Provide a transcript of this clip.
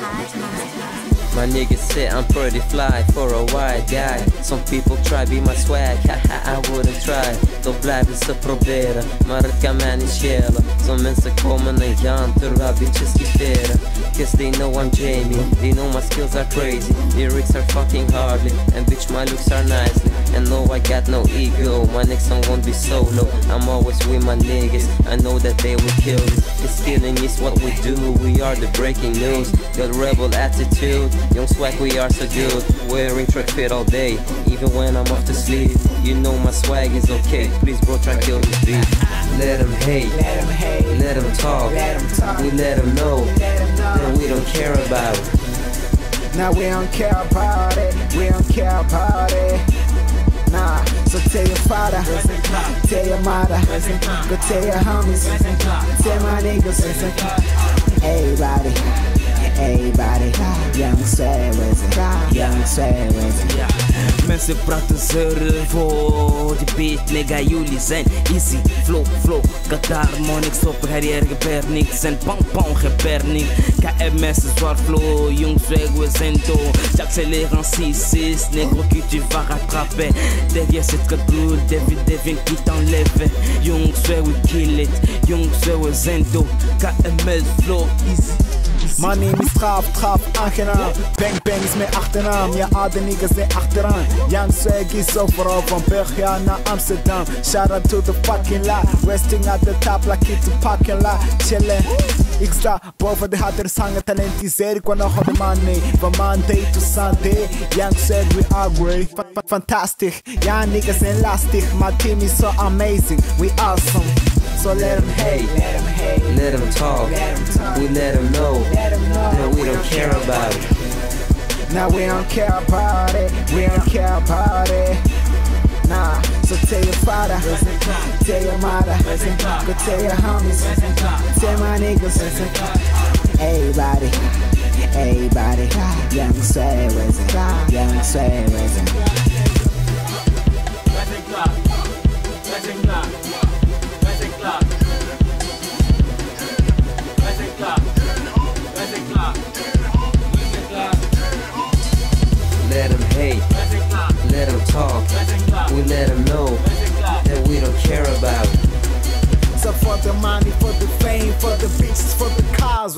Hard, hard, hard. My niggas say I'm pretty fly for a white guy. Some people try be my swag, haha I wouldn't try. De blijven ze proberen, maar het kan mij niet schelen Some mensen komen en gaan terwijl bitches kifferen Cause they know I'm Jamie, they know my skills are crazy. Lyrics are fucking hardly, and bitch my looks are nicely And no I got no ego, my next song won't be solo. I'm always with my niggas, I know that they will kill this Cause stealing is what we do, we are the breaking news. Got rebel attitude, young swag we are so good. Wearing track fit all day, even when I'm off to sleep You know my swag is okay, please bro try kill this beat. Let them hate, Let 'em hate, let them talk, let 'em talk, we let them know. That we don't care about. It Now we don't care about it, we don't care about it. Tell your mother, go tell your homies, tell my niggas, everybody, everybody, young swag young swag Mensen praten zeuren voor die beat, nigga, jullie zijn easy Flow, flow, Qatar, monix, stopper, herrière, gebeurt niks En pang, pang, gebeurt niks KMS, zwaar flow, jong swag, we zijn J'accélère en 6-6, négro que tu vas rattraper. Derrière très cool, David, Devin qui t'enlève. Jong swag, we kill it, jong swag, we zijn do KMS, flow, easy Money is straf, straf, aangenaam Bang bang is mijn achternaam Ja, al de niggas zijn achteraan Young swag is overal van België naar Amsterdam. Shout out to the fucking lot Resting at the top like it's a parking lot. Chillen. Ik sta boven de haters hangen talentiseer Ik wil nog de money Van Monday to Sunday. Young swag we are great. Fa- fa- Fantastisch Ja, niggas zijn lastig My team is so amazing. We awesome So let them hate, let them talk, we let them know Let 'em know. That we don't care about it. Now we don't care about it, we don't care about it. Nah, so tell your father, tell your mother, go tell your homies, tell my niggas, everybody, everybody, young swag young swag talk, we let them know That we don't care about. So for the money, for the fame, for the bitches, for the cars,